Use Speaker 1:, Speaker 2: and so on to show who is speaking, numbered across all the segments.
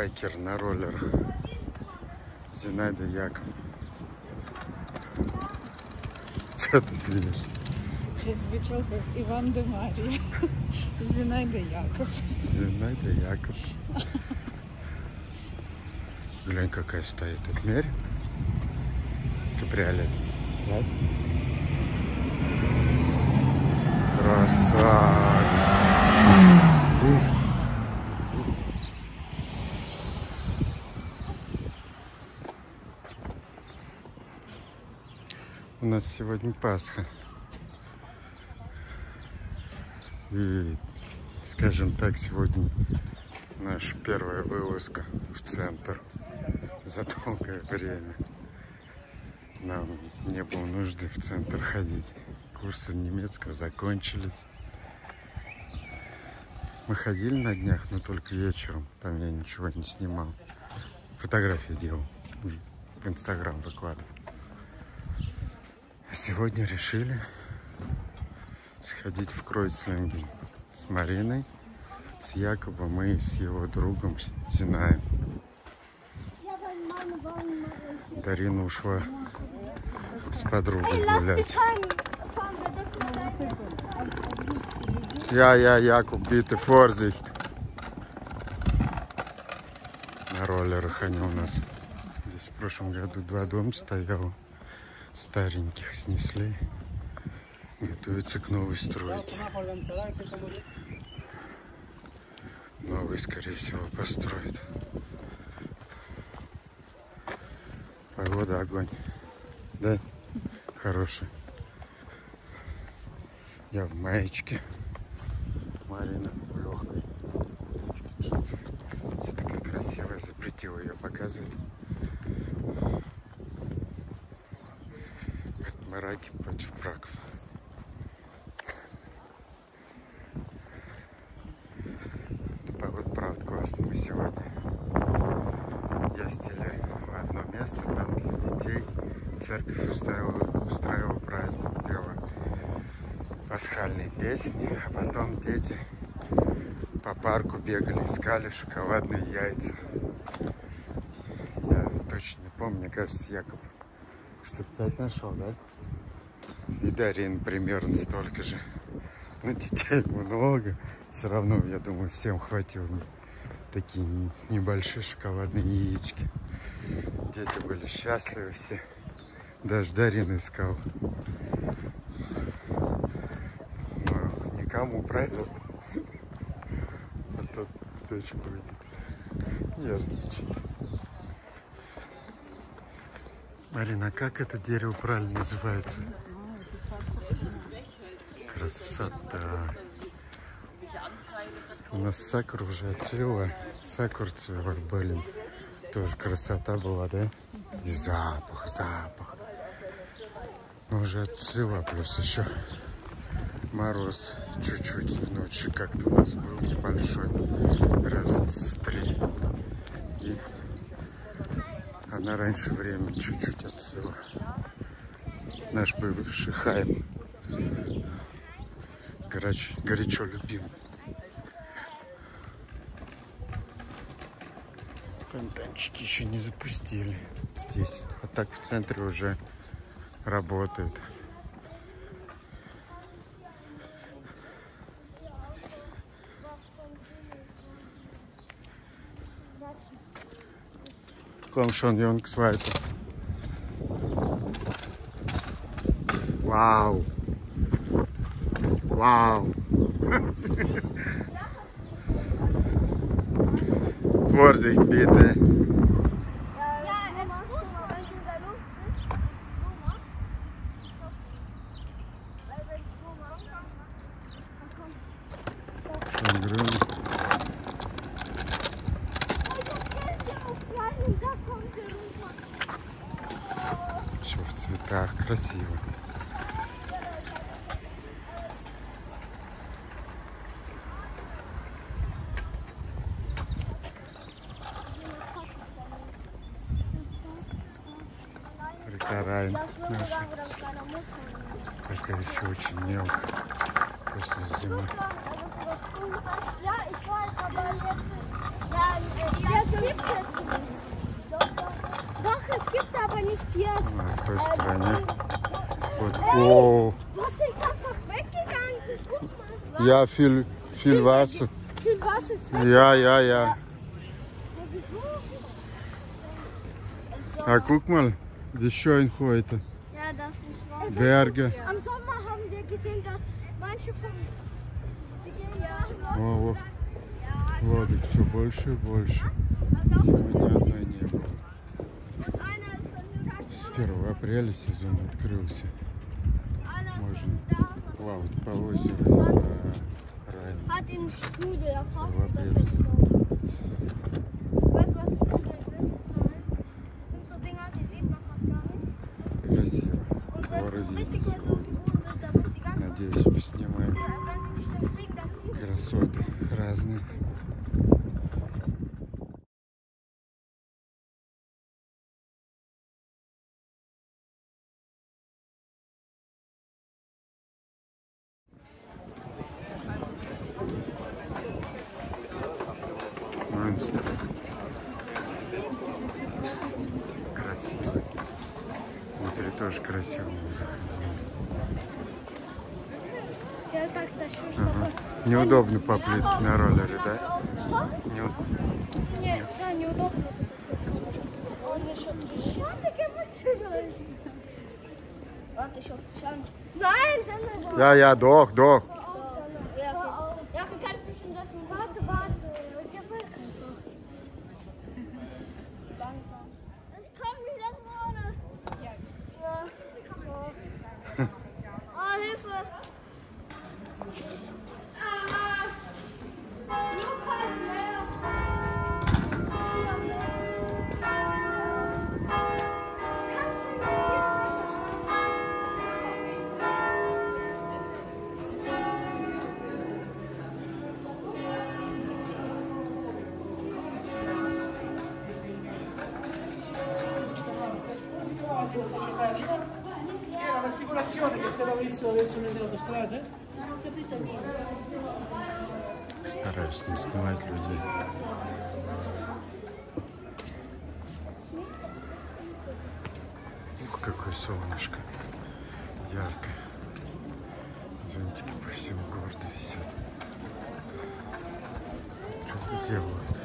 Speaker 1: байкер на роллерах. Зинаида Яков. Что ты смеешься?
Speaker 2: Сейчас звучал как Иван де Мария. Зинаида Яков.
Speaker 1: Зинаида Яков. Глянь, какая стоит. Отмерим. Кабриолет. Да? Красавец. Ух. У нас сегодня Пасха. И, скажем так, сегодня наша первая вылазка в центр за долгое время. Нам не было нужды в центр ходить. Курсы немецкого закончились. Мы ходили на днях, но только вечером. Там я ничего не снимал. Фотографии делал. В Инстаграм выкладывал. А сегодня решили сходить в Кройцлинген с Мариной, с Якобом и с его другом Зинаем. Дарина ушла с подругой гулять. Ja, ja, Jakub, bitte Vorsicht. На роллерах они у нас. Здесь в прошлом году два дома стояло. Стареньких снесли. Готовятся к новой стройке. Новый, скорее всего, построят. Погода огонь. Да? Хороший. Я в маечке. Марина в легкой. Все такая красивая, запретила ее показывать. Мараки против браков. Погода, правда, классная мы сегодня. Ездили в одно место, там для детей. Церковь устраивала, устраивала праздник, пела пасхальные песни, а потом дети по парку бегали, искали шоколадные яйца. Я точно не помню, мне кажется, Яков штук пять нашел, да? И Дарин примерно столько же. Ну, детей много. Все равно, я думаю, всем хватило такие небольшие шоколадные яички. Дети были счастливы все. Даже Дарин искал. Но никому, правильно? А тот дочь будет нервничать. Марина, а как это дерево правильно называется? Красота. У нас сакура уже отцвела. Сакура цвела, блин. Тоже красота была, да? И запах, запах. Но уже отцвела, плюс еще мороз чуть-чуть в ночь как-то у нас был небольшой, раз три. И она раньше времени чуть-чуть отцвела. Наш бывший хайм. Горячо, горячо любим. Фонтанчики еще не запустили здесь. А так в центре уже работает. Komm schon, Jungs, weiter. Wow. Vorsicht bitte. Я viel, viel Wasser.
Speaker 3: Viel Wasser ist weg.
Speaker 1: Ja, ja, ja.
Speaker 3: Ja, wieso? Es
Speaker 1: А guck mal, wie schön heute.
Speaker 3: Ja, das ist wahr.
Speaker 1: Berge.
Speaker 3: Am Sommer haben wir gesehen, dass manche von. Die gehen ja.
Speaker 1: О, о, лодок все больше и больше. Сегодня одной не было.
Speaker 3: und einer ist von mir ganz
Speaker 1: С 1 апреля сезон открылся. Можно. Плавать по озеру и по Райну.
Speaker 3: Hat den Strudel erfasst
Speaker 1: Aber
Speaker 3: und das
Speaker 1: jetzt-
Speaker 3: ist gestorben. Weißt du, was Strudel sind? Nein. Das sind so Dinger, die sieht man fast gar nicht.
Speaker 1: Красиво.
Speaker 3: Und wenn
Speaker 1: Горы
Speaker 3: so
Speaker 1: видно
Speaker 3: richtig weit auf
Speaker 1: сегодня.
Speaker 3: dem Boden sind, dann sind die ganz
Speaker 1: Надеюсь, поснимаем
Speaker 3: Ja, wenn sie nicht mehr fliegen, dann ziehen sie.
Speaker 1: красоты разные. Мюнстер. Красиво. Внутри тоже красиво
Speaker 3: так, тащу,
Speaker 1: Ага. Неудобно поплыть на роллере, да?
Speaker 3: Что?
Speaker 1: Не-
Speaker 3: Нет, да, неудобно. Он еще трещит. Warte, ich hoffe schon. Nein, Sandra.
Speaker 1: Ja, какое солнышко. Яркое. Зонтики по всему городу висят. Что тут делают?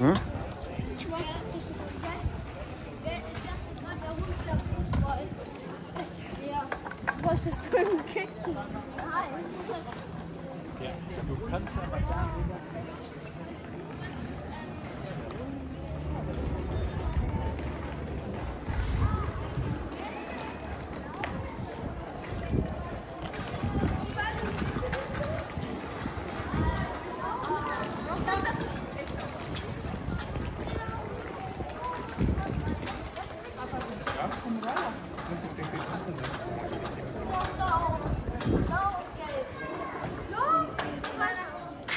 Speaker 1: А?
Speaker 3: Ja. Wolltest du ihn kicken? Nein.
Speaker 4: Du kannst aber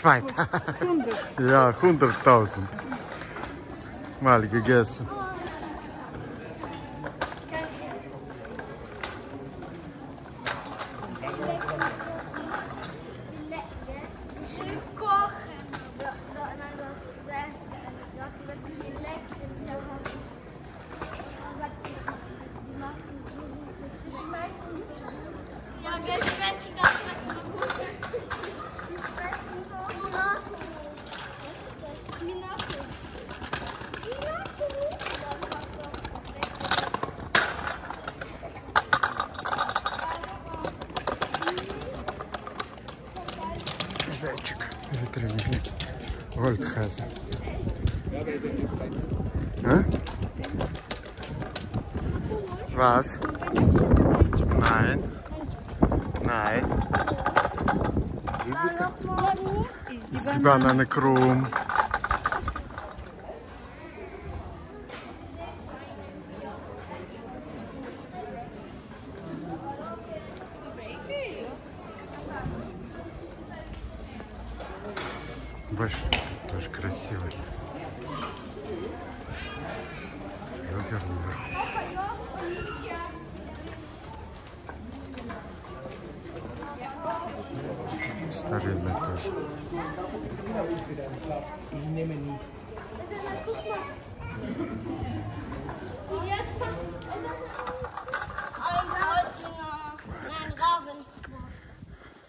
Speaker 4: nicht
Speaker 1: 100. Ja, 100.000 Mal gegessen.
Speaker 3: Nein.
Speaker 1: Nein. Wie bitte? Ist die Banane krumm? Больше тоже красивый. Наверху. Старинный тоже.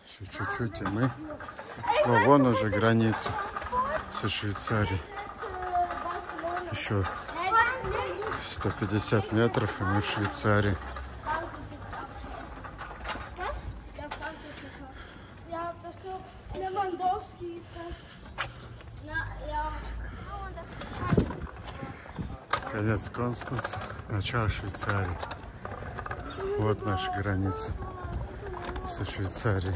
Speaker 1: Еще чуть-чуть, и мы. О, вон уже граница со Швейцарией. Еще 150 метров, и мы в Швейцарии. Конец Констанца, начало Швейцарии. Вот наша граница со Швейцарией.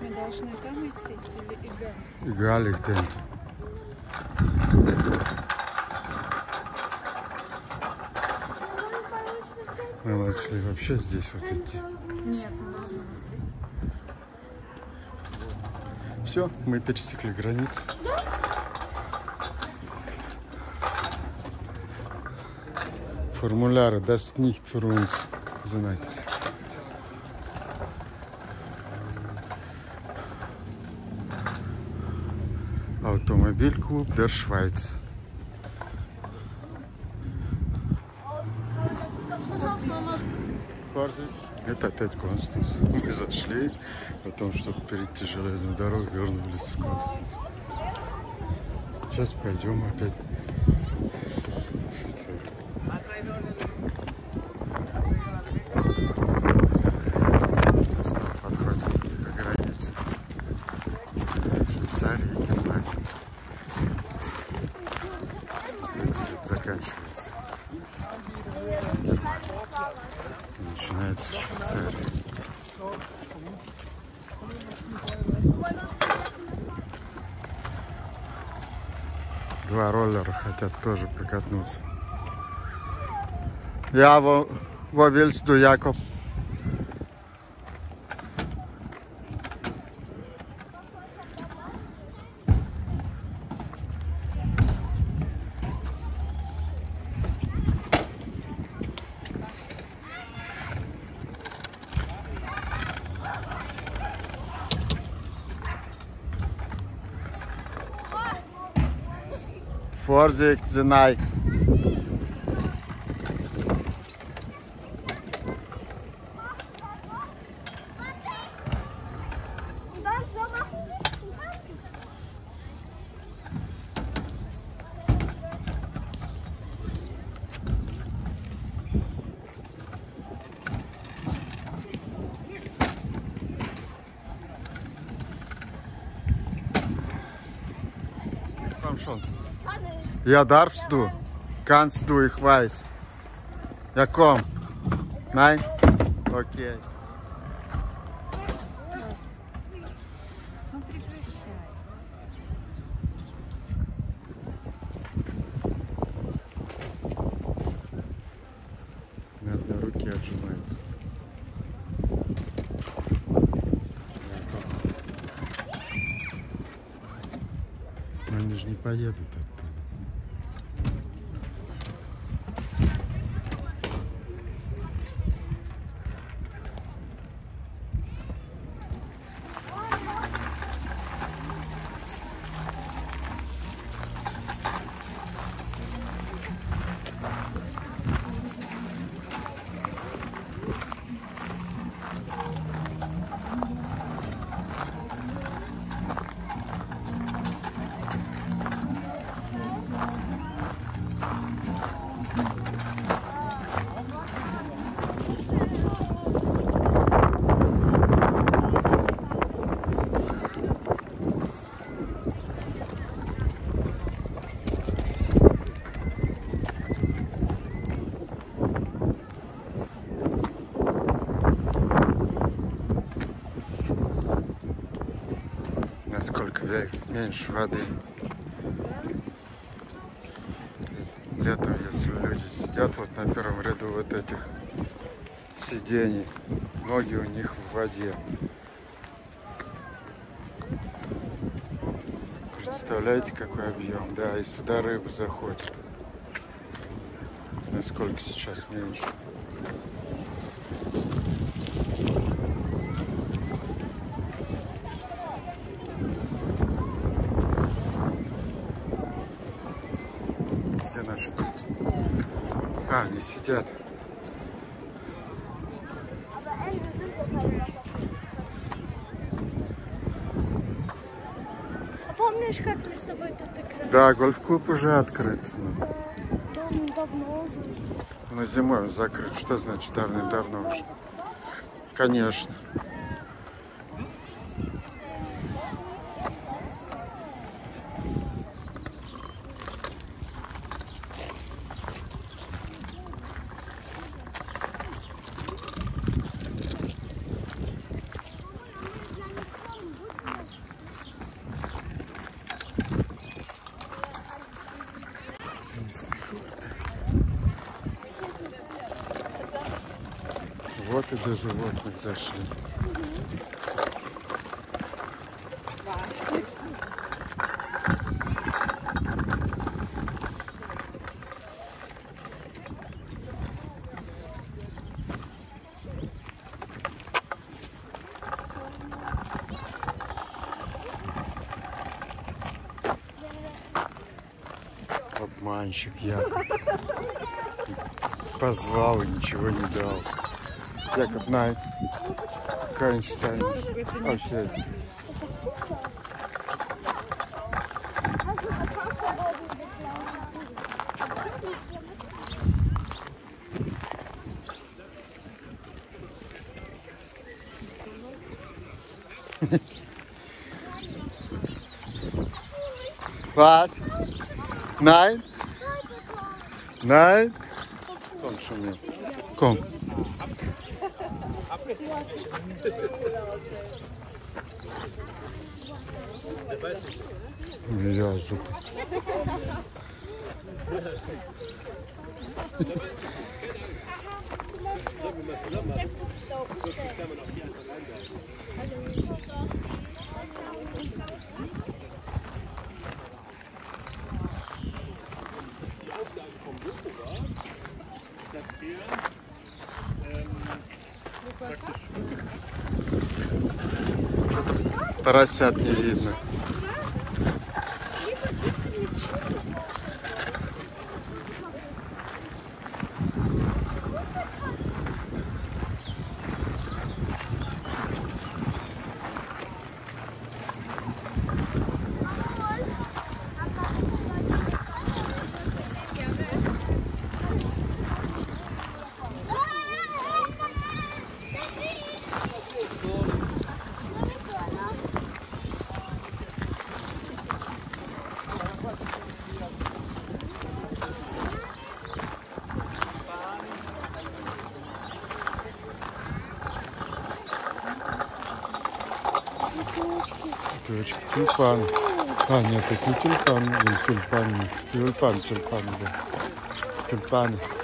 Speaker 2: Мы должны там идти или Ига?
Speaker 1: И Галик Мы могли вообще здесь вот идти.
Speaker 2: Нет, мы должны вот здесь.
Speaker 1: Все, мы пересекли границу. Формуляр das nicht für uns знать. Автомобиль-клуб der Schweiz. Это опять Констанс. Мы зашли, потом, чтобы перейти железную дорогу, вернулись в Констанс. Сейчас пойдем опять Два роллера хотят тоже прокатнуться. Ja, wo, wo willst du, Jakob? Vorsicht, Sinai.
Speaker 3: Und dann so machen wir.
Speaker 1: Komm schon.
Speaker 3: Kann ich.
Speaker 1: Ja, darfst du. Kannst du, ich weiß. Ja, komm. Nein? Okay.
Speaker 2: Ну прекращай.
Speaker 1: На одной руке отжимается. Но они же не поедут меньше воды. Летом, если люди сидят вот на первом ряду вот этих сидений, ноги у них в воде. Представляете, какой объем? Да, и сюда рыба заходит. Насколько сейчас меньше. А, они сидят.
Speaker 3: Aber Ende sind wir keine Wasserfälle. А помнишь, как мы с тобой тут играли?
Speaker 1: Да, гольф-клуб уже открыт. Ну,
Speaker 3: Дом давно уже.
Speaker 1: Но зимой он закрыт. Что значит давным-давно уже? Конечно. Теннисный корт. Вот и до животных дошли. Обманщик Якоб. Позвал и ничего не дал. Якоб. Kein Stein. Okay. Was? Nein? Nein? Komm schon mit. Komm. Ja, super. Поросят не видно. Цветочки. Тюльпан. А, нет, это не тюльпан. Или тюльпан. нет. Тюльпан, тюльпан, да. Тюльпаны. Вау.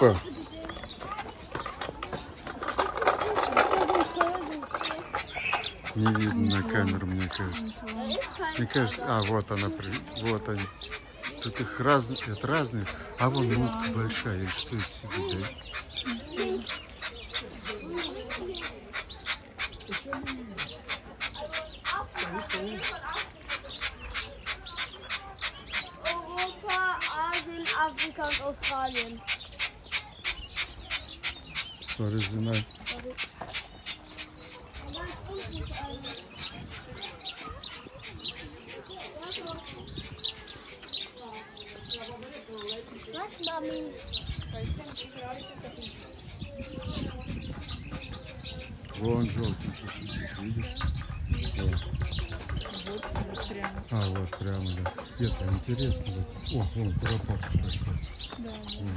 Speaker 1: Super. Не видно на камеру, мне кажется. Мне кажется, а вот она, вот они. Тут их разные, это разные. А вон утка большая, или что это сидит, да?
Speaker 3: Europa, Asien, Afrika und Australien. Mami?
Speaker 1: Вон желтенький сидит, видишь? Вот.
Speaker 2: Вот прямо.
Speaker 1: А, вот прямо, да. Это интересно. да. О, вон куропатка пошла.
Speaker 2: Да,
Speaker 1: Вон,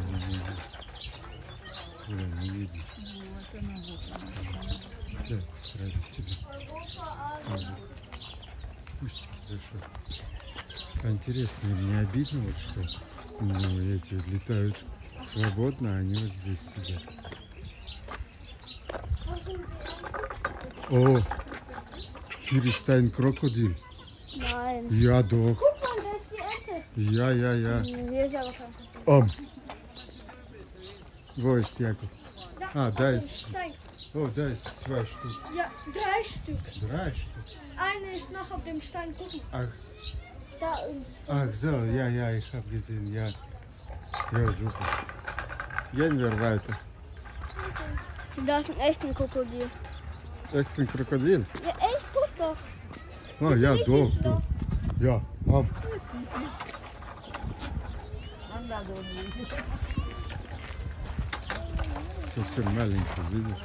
Speaker 1: не видно.
Speaker 2: вот она, вот она.
Speaker 1: Да, сразу тебе. А, вот. Кустики зашел. А интересно, им не обидно, вот что ну, эти летают свободно, а они вот здесь сидят. О, ein Krokodil.
Speaker 3: Nein.
Speaker 1: Ja, doch.
Speaker 3: Guck mal, da ist die Ente.
Speaker 1: Ja, ja, ja.
Speaker 3: Hier ist aber kein Krokodil.
Speaker 1: Om. Wo ist Jakob? Ah, da
Speaker 3: auf dem
Speaker 1: ist.
Speaker 3: Stein.
Speaker 1: Oh, da ist zwei Stück.
Speaker 3: Ja, drei Stück.
Speaker 1: Drei Stück.
Speaker 3: Eine ist noch auf dem Stein. Guck mal,
Speaker 1: Ach,
Speaker 3: da unten.
Speaker 1: ach so, ja, ja, ich habe gesehen, ja. Ja, super. Gehen wir weiter.
Speaker 3: Da ist ein echter Krokodil.
Speaker 1: Echt ein Krokodil?
Speaker 3: Ja, echt? Guck doch.
Speaker 1: Oh, ja,
Speaker 3: Richtig
Speaker 1: doch,
Speaker 3: doch.
Speaker 1: doch. Ja, hopp. Sosyal malinki bilir.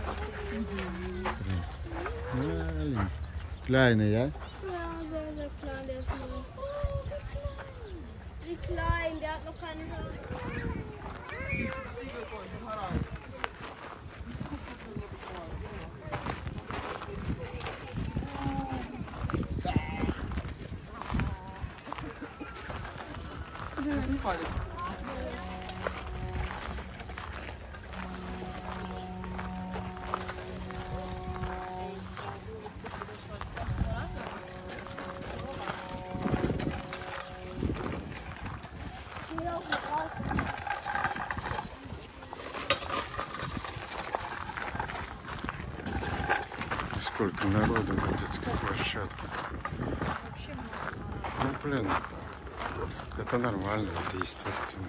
Speaker 1: Malinki. Kleine, ja?
Speaker 3: Ja, sehr, sehr klein. Der ist noch. Wie klein, der hat noch keine Haare.
Speaker 1: Zufall ist. Нормально, это естественно.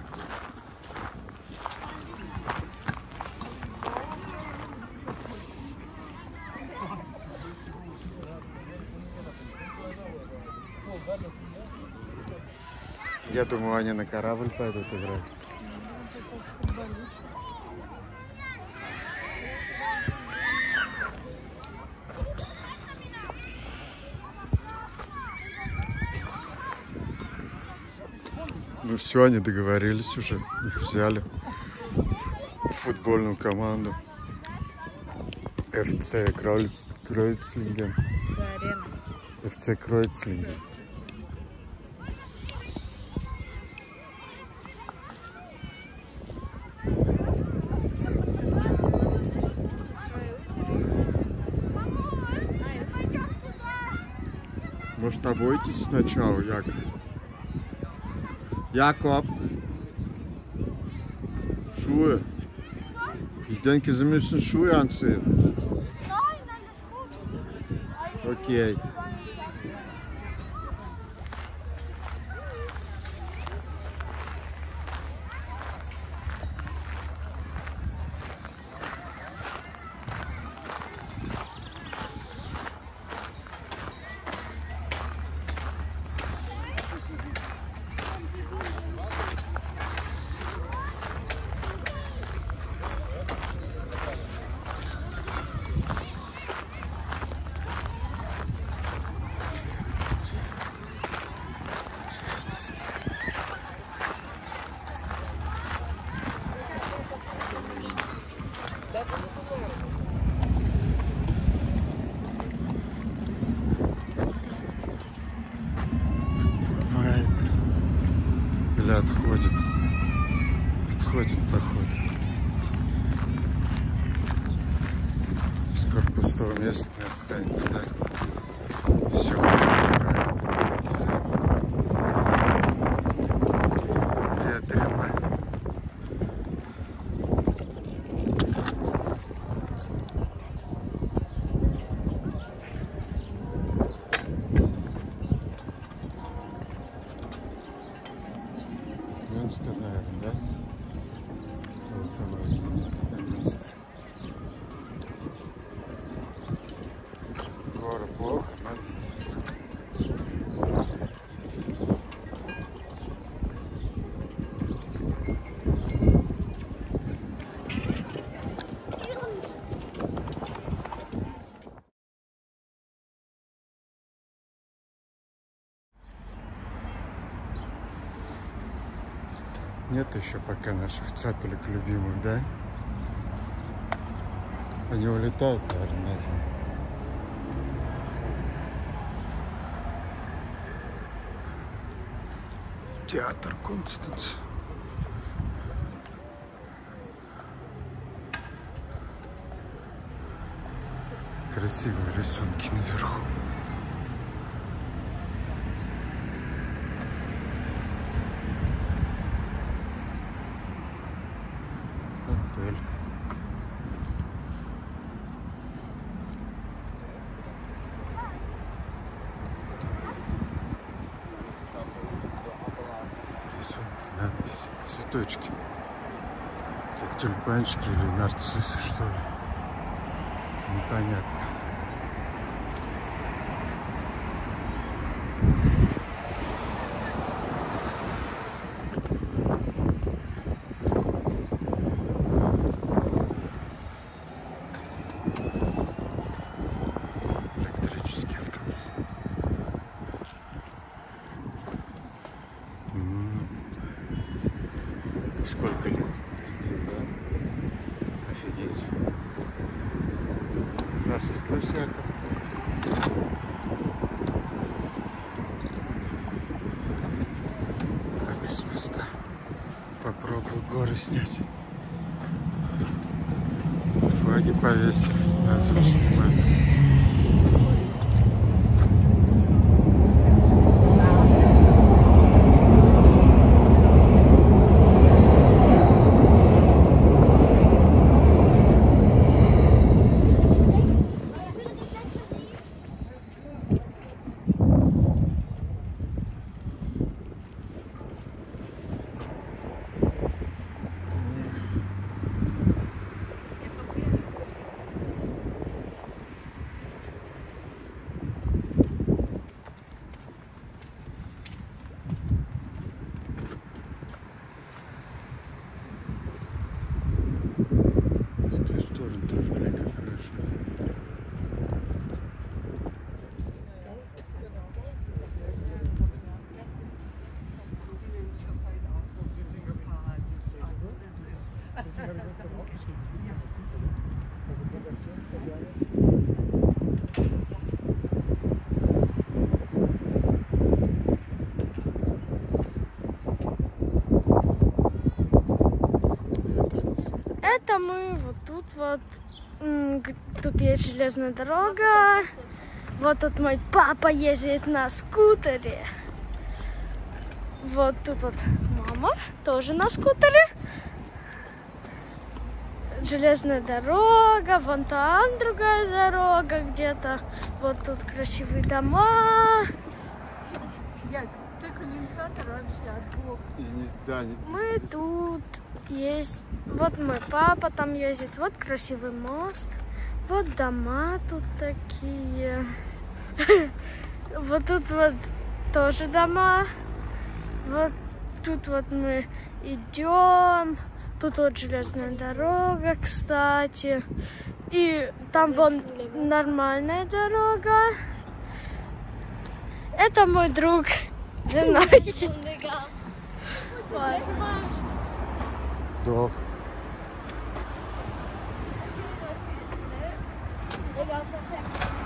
Speaker 1: Я думаю, они на корабль пойдут играть. Ну все, они договорились уже, их взяли в футбольную команду Кройц- Кройцлинген. FC Кройцлинген. Может, обойтесь сначала, Якоб? Jakob. Schuhe. Ich denke, Sie müssen Schuhe anziehen.
Speaker 3: Nein, nein, das ist gut.
Speaker 1: Okay. нет еще пока наших цапелек любимых, да? Они улетают, наверное. Театр Констанц. Красивые рисунки наверху. Тюльпанчики или нарциссы, что ли. Непонятно. Горы снять. Флаги повесили. Нас снимают. В ту сторону тоже, глянь, как хорошо.
Speaker 3: Это мы вот тут вот. Тут есть железная дорога. Вот тут мой папа ездит на скутере. Вот тут вот мама тоже на скутере. Железная дорога, вон там другая дорога где-то. Вот тут красивые дома.
Speaker 2: Як? Ти коментатор вообще от Бога.
Speaker 1: Да, не,
Speaker 3: Мы тут есть. Вот мой папа там ездит. Вот красивый мост. Вот дома тут такие. Вот тут вот тоже дома. Вот тут вот мы идем. Тут вот железная дорога, кстати. И там вон нормальная дорога. Это мой друг с женой. Вот.
Speaker 1: Doch.
Speaker 3: Legal, perfekt.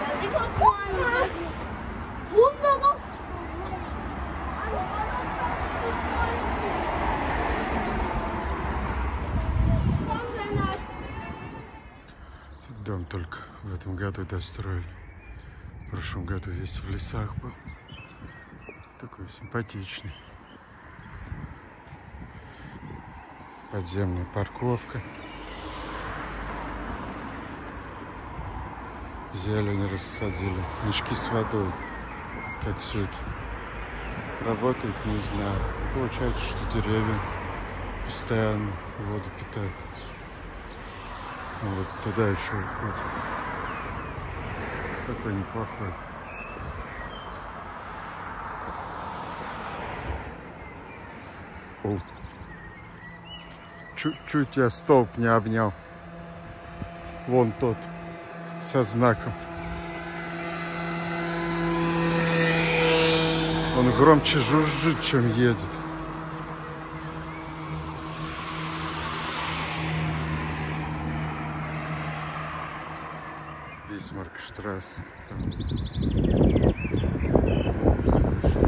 Speaker 3: Ja, die kommt vorne. Wunder
Speaker 1: Тут дом только году достроили. В прошлом году весь в лесах был. Такой симпатичный. Подземная парковка. Зелень рассадили. Мешки с водой. Как все это работает, не знаю. Получается, что деревья постоянно воду питают. Ну, вот туда еще уходит. Такой неплохой. О. Чуть-чуть я столб не обнял. Вон тот со знаком. Он громче жужжит, чем едет. Бисмаркштрассе. Там. Что?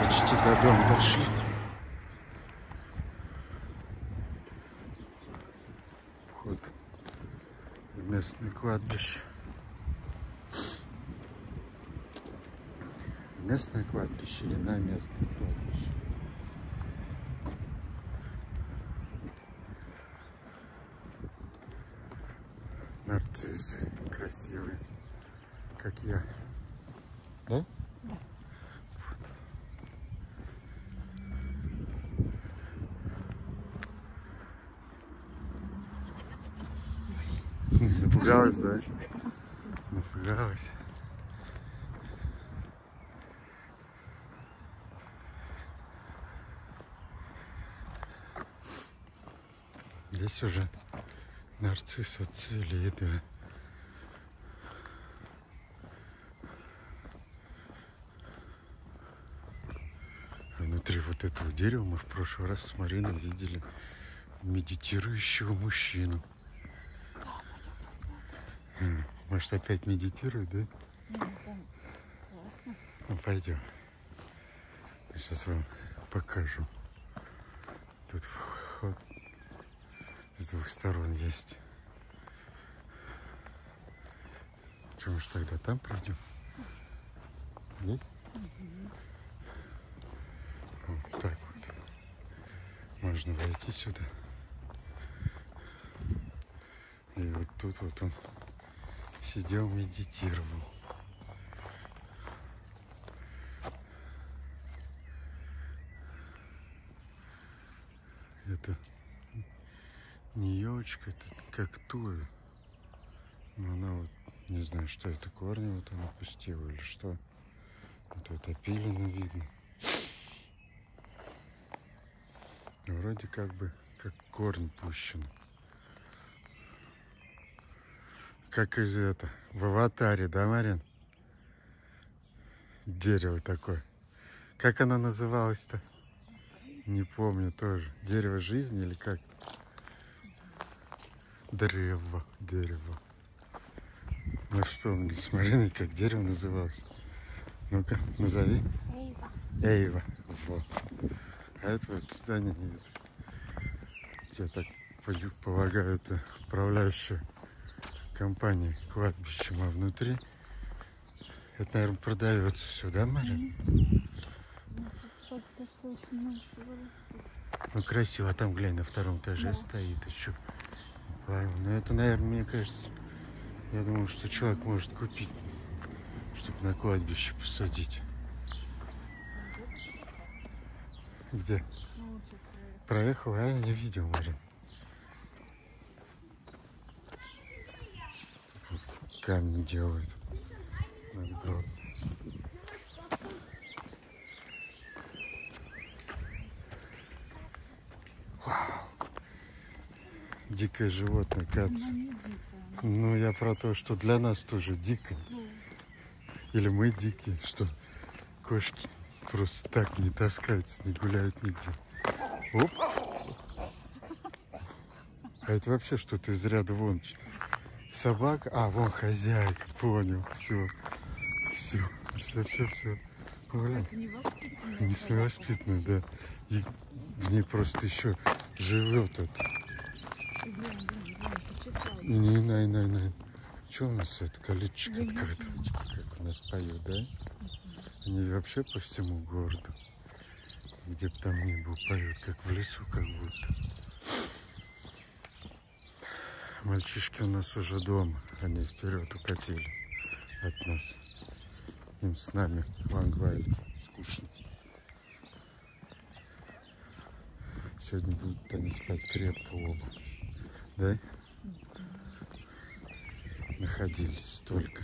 Speaker 1: Почти до дома дошли. Вход в местное кладбище. Местное кладбище кладбище? Нарциссы красивые, как я. Да? Напугалась, да? Напугалась. Здесь уже нарцисс отцвели, да. Внутри вот этого дерева мы в прошлый раз с Мариной видели медитирующего мужчину. М, Может, опять медитирует, да?
Speaker 2: Ну, классно.
Speaker 1: Ну, пойдем. Сейчас вам покажу. Тут вход с двух сторон есть. Что, может, тогда там пройдем? Есть? Вот так вот. Можно войти сюда. И вот тут вот он сидел, медитировал. Это елочка, это как туя. Но она вот, не знаю, что это, корни вот она пустила или что. Вот это пилено видно. Вроде как бы, как корень пущен. Как из это, в аватаре, да, Марин? Дерево такое. Как оно называлось-то? Не помню тоже. Дерево жизни или как? Древо, дерево. Мы вспомнили с Мариной, как дерево называлось. Ну-ка, назови.
Speaker 3: Эйва.
Speaker 1: Эйва. Вот. А это вот здание, нет. я так полагаю, это управляющая компания кладбищем, а внутри это, наверное, продается все, да, Марин?
Speaker 2: Растет.
Speaker 1: Ну, красиво. А там, глянь, на втором этаже
Speaker 2: Да.
Speaker 1: стоит еще. Пальма. Ну, это, наверное, мне кажется, я думаю, что человек может купить, чтобы на кладбище посадить. Где? Проехал, а я не видел, Марин. Тут вот камни делают. Надгробный. Дикое животное, кац. Ну, я про то, что для нас тоже дико. Или мы дикие, что кошки просто так не таскаются, не гуляют нигде. Оп. А это вообще что-то из ряда вон. Собака. А, вон хозяйка. Понял. Все. Все. Все, все, все.
Speaker 2: Это не воспитанная
Speaker 1: Не
Speaker 2: собака.
Speaker 1: воспитанная, да. И в ней просто еще живет это.
Speaker 2: Где он, где он, почесал.
Speaker 1: Не, не, не, не. Что у нас это
Speaker 2: не
Speaker 1: открыто? Как у нас поют, да? Они вообще по всему городу. Где бы там ни был, поют, как в лесу, как будто. Мальчишки у нас уже дома. Они вперед укатили от нас. Им с нами в Ангвайле скучно. Сегодня будут они спать крепко оба. Да? Находились только